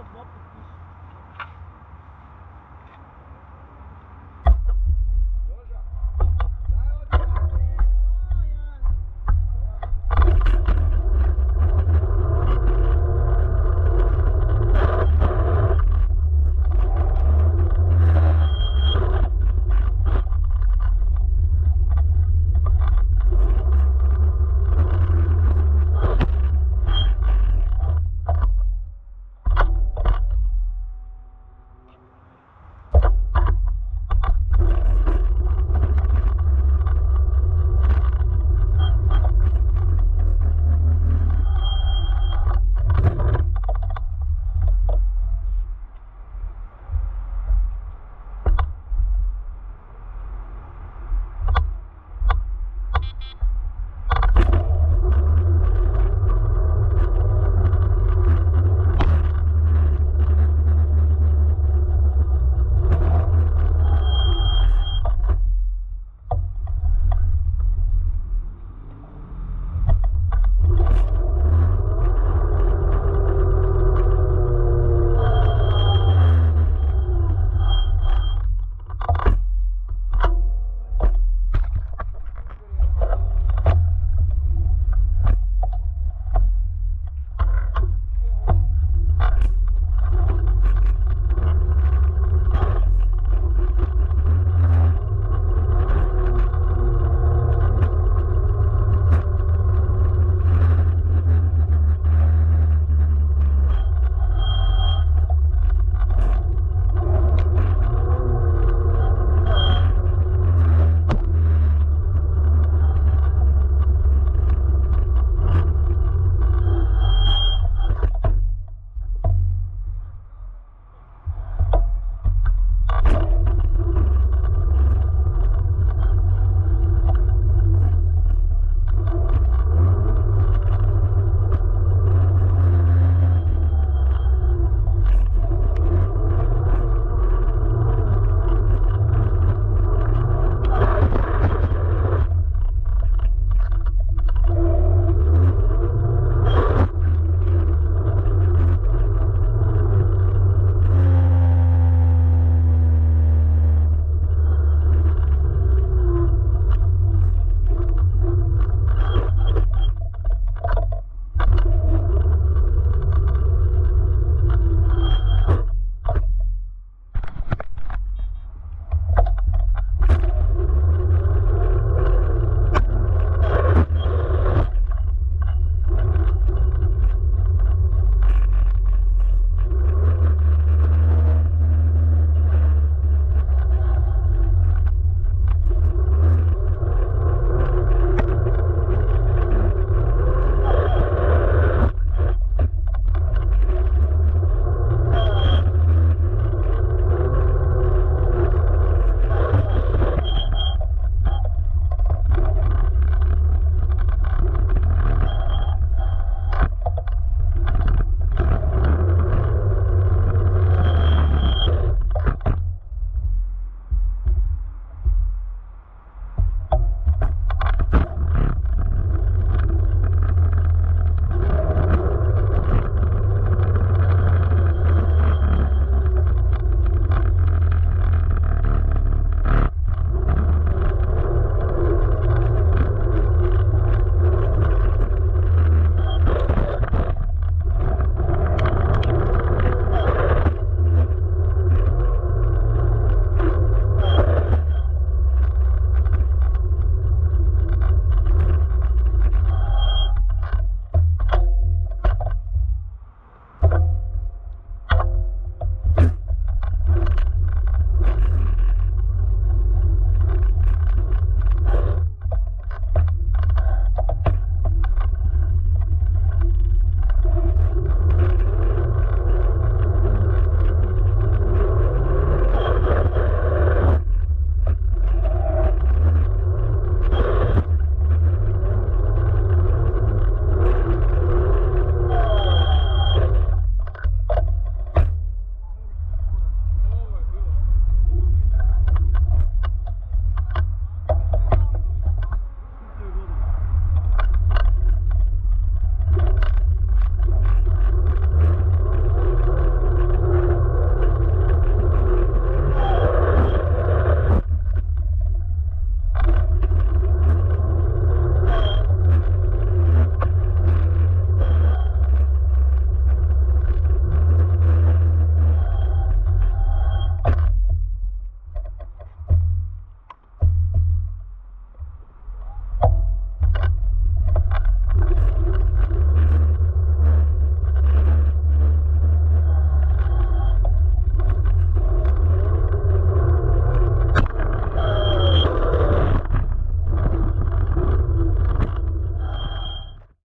of what